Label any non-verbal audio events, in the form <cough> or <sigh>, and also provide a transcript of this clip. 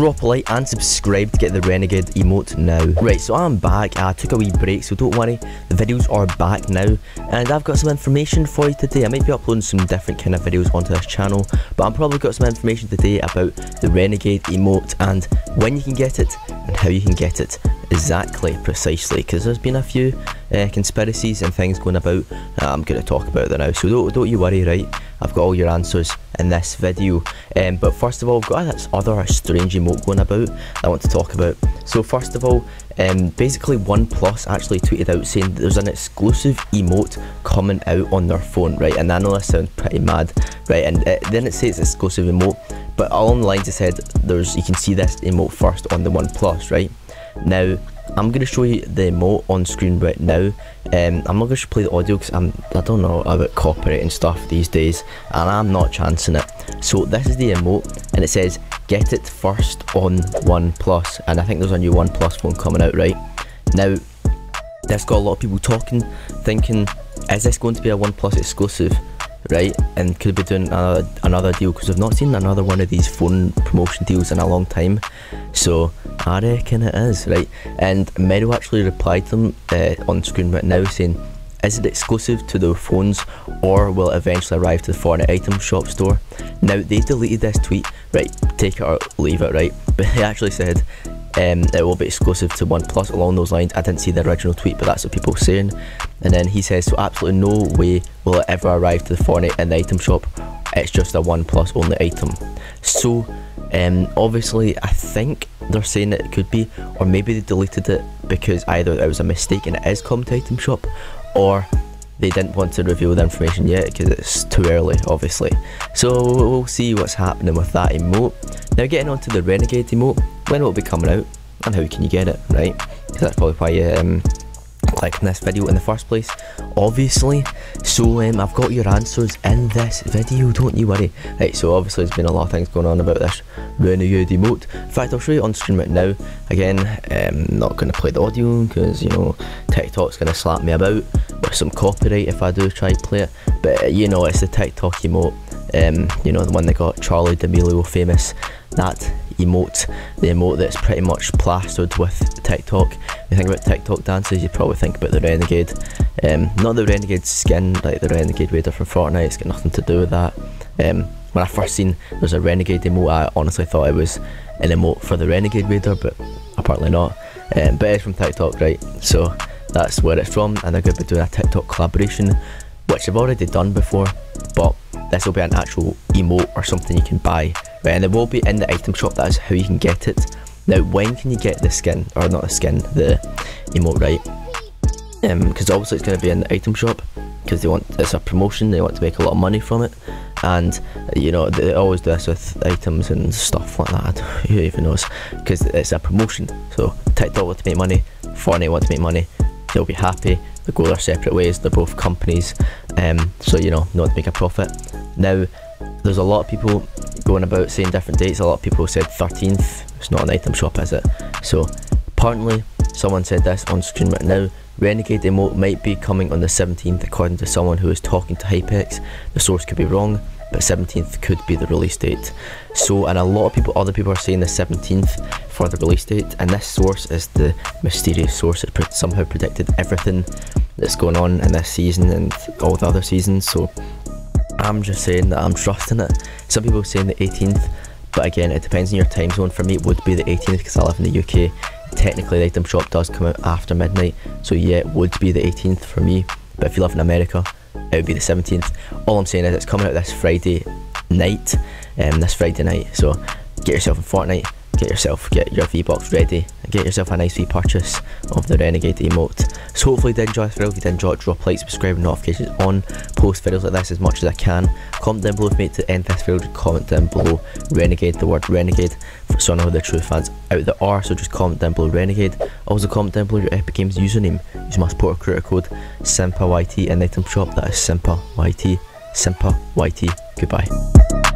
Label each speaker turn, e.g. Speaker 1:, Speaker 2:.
Speaker 1: drop a like and subscribe to get the Renegade emote now. Right, so I'm back. I took a wee break, so don't worry. The videos are back now, and I've got some information for you today. I might be uploading some different kind of videos onto this channel, but I've probably got some information today about the Renegade emote and when you can get it and how you can get it exactly, precisely, because there's been a few uh, conspiracies and things going about. I'm going to talk about that now, so don't, don't you worry, right? I've got all your answers in this video. Um, but first of all, I've got this other strange emote going about I want to talk about. So first of all, um, basically OnePlus actually tweeted out saying there's an exclusive emote coming out on their phone, right? And I know that sounds pretty mad, right? And it, then it says exclusive emote, but along the lines it said there's you can see this emote first on the OnePlus, right? Now I'm going to show you the emote on screen right now. Um, I'm not going to play the audio because I'm I don't know about copyright and stuff these days, and I'm not chancing it. So this is the emote, and it says get it first on OnePlus, and I think there's a new OnePlus phone coming out right now. This got a lot of people talking, thinking, is this going to be a OnePlus exclusive? Right? And could be doing another, another deal because I've not seen another one of these phone promotion deals in a long time. So I reckon it is, right? And Merl actually replied to them uh, on screen right now saying, is it exclusive to the phones or will it eventually arrive to the Fortnite item shop store? Now they deleted this tweet, right? Take it or leave it, right? <laughs> But they actually said um, it will be exclusive to OnePlus along those lines. I didn't see the original tweet, but that's what people are saying. And then he says, so absolutely no way will it ever arrive to the Fortnite in the item shop. It's just a OnePlus only item. So um, obviously, I think they're saying that it could be, or maybe they deleted it because either it was a mistake and it is come to item shop, or they didn't want to reveal the information yet because it's too early, obviously. So we'll see what's happening with that emote. Now getting on to the Renegade emote, when will it be coming out and how can you get it, right? Because that's probably why you um, clicking this video in the first place, obviously. So um, I've got your answers in this video, don't you worry. Right, so obviously there's been a lot of things going on about this Renegade emote. In fact, I'll show you on screen right now. Again, I'm not going to play the audio because, you know, TikTok's going to slap me about with some copyright if I do try to play it. But, you know, it's the TikTok emote. Um, you know, the one that got Charli D'Amelio famous. That emote, the emote that's pretty much plastered with TikTok. you think about TikTok dances, you probably think about the Renegade. Um, not the Renegade skin, like the Renegade Raider from Fortnite, it's got nothing to do with that. Um, when I first seen there's a Renegade emote, I honestly thought it was an emote for the Renegade Raider, but apparently not. Um, but it's from TikTok, right? So that's where it's from, and they're going to be doing a TikTok collaboration, which I've already done before, but this will be an actual emote or something you can buy. Right and it will be in the item shop that is how you can get it. Now when can you get the skin or not the skin the emote right? Because um, obviously it's going to be in the item shop because they want it's a promotion they want to make a lot of money from it. And you know they always do this with items and stuff like that <laughs> who even knows? Because it's a promotion so TikTok want to make money Fortnite want to make money they'll be happy. They go their separate ways they're both companies. Um, so you know not to make a profit now there's a lot of people going about saying different dates. A lot of people said 13th. It's not an item shop, is it? So apparently, someone said this on screen right now. Renegade emote might be coming on the 17th, according to someone who is talking to Hypex. The source could be wrong, but 17th could be the release date. So, and a lot of people, other people are saying the 17th for the release date, and this source is the mysterious source that somehow predicted everything that's going on in this season and all the other seasons. So, I'm just saying that I'm trusting it. Some people saying the 18th, but again, it depends on your time zone. For me, it would be the 18th because I live in the UK. Technically, the item shop does come out after midnight, so yeah, it would be the 18th for me. But if you live in America, it would be the 17th. All I'm saying is it's coming out this Friday night, um, this Friday night. So get yourself in Fortnite get yourself, get your V-Bucks ready, and get yourself a nice wee purchase of the Renegade emote. So hopefully you did enjoy this video, if you did enjoy it, drop like, subscribe notifications on, post videos like this as much as I can. Comment down below if you made to end this video, comment down below Renegade, the word Renegade, so I know who the true fans out there are, so just comment down below Renegade. Also comment down below your Epic Games username, use my supporter creator code SYMPAYT in the item shop, that is SYMPAYT, SYMPAYT, goodbye.